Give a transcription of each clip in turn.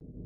you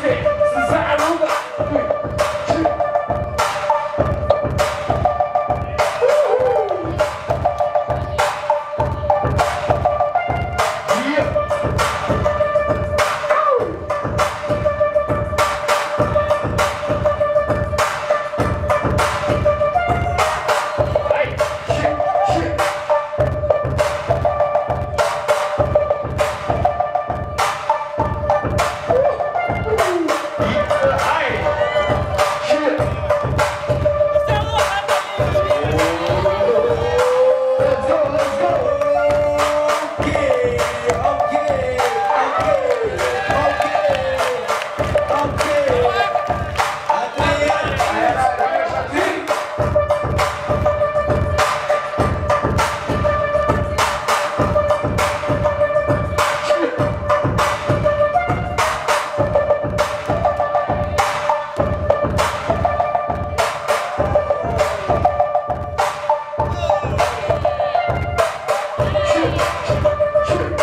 That's. All right. 去。